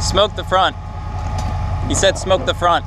Smoke the front. He said smoke the front.